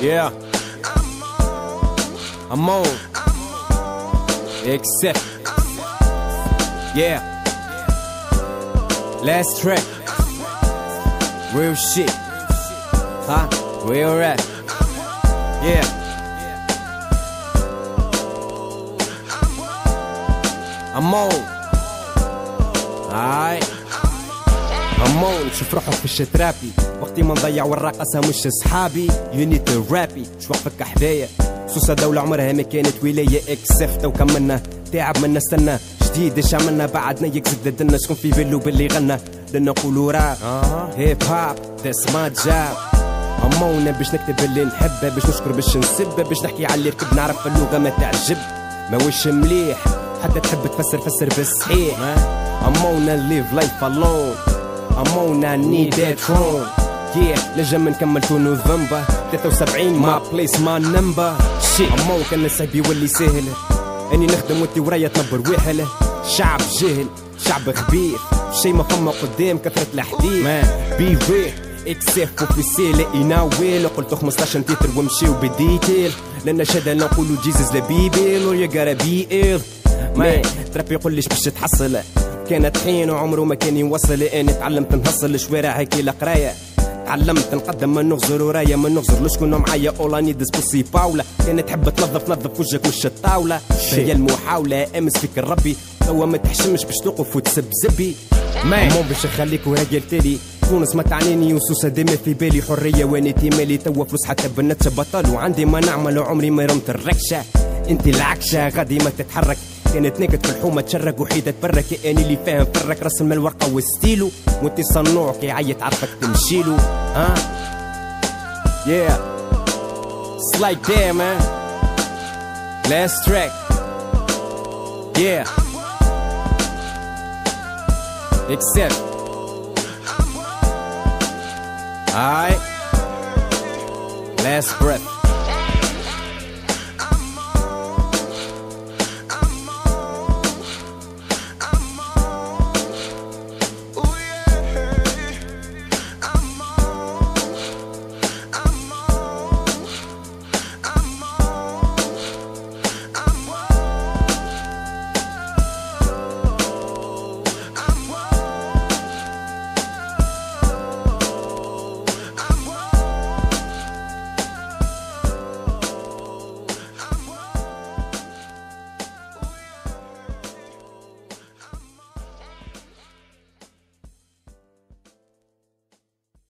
Yeah. I'm on. Accept. Yeah. Last track. Real shit. Huh? Real rap. Yeah. I'm on. Alright. I'm on. شوف روحك في الشترابي وقتي ما نضيع والراقصة مش صحابي. You need to رابي شو وقفك حدايا سوسة دولة عمرها ما كانت ولاية اكسفت وكملنا تعب منا استنى. جديد إيش عملنا؟ بعد نيك زد لنا شكون في بالو باللي غنى؟ لنا نقولوا راب. هيب هوب ذس ما جاب أمونا باش نكتب اللي نحبه باش نشكر باش نسبه باش نحكي على اللي ركب نعرف اللغة ما تعجب. ما وش مليح؟ حتى تحب تفسر فسر بالصحيح أمونا ليف لايف الون أمونا نيد ذات ترون Yeah, نجم نكمل تو نوفمبر. 73 ما بليس ما نمبر شي أمون كان صعيب يولي سهل اني نخدم وانتي ورايا تنبر وحله شعب جهل شعب خبيث. شي ما فما قدام كثرة الحديث بي ريل اكسيف اوفيسيل يناول قلت 15 تيتر ومشيو بديتيل. لأن شدا نقولوا جيزز لبيبيل ويا جارا بي ايل مان تراب يقول ليش باش تحصل. كان طحين وعمره ما كان يوصل. أنا تعلمت نهصل. شوارع هيك القراية. تعلمت نقدم من نغزر ورايا من نغزر. لشكون معايا اول اني ديس بوسي باولا كان تحب تنظف تنظف وجهك وش الطاولة. هي المحاولة أمس فيك الربي. توا ما تحشمش باش توقف وتسبسبي مو باش نخليك وراجل تالي. تونس ما تعنيني وسوسة ديما في بالي. حرية واني تيمالي توا فلوس حتى بنات بطل. وعندي ما نعمل وعمري ما رمت الركشة. انت العكشة غادي ما تتحرك. كانت نكت في الحومة تشرق وحيدة تبرك. إني اللي فاهم فرك رسم الورقة وستيلو. وانت صنوع كي عيط عرفك تمشيلو. ها؟ Yeah. It's like that man. Last track. Yeah. Accept. Alright. Last breath.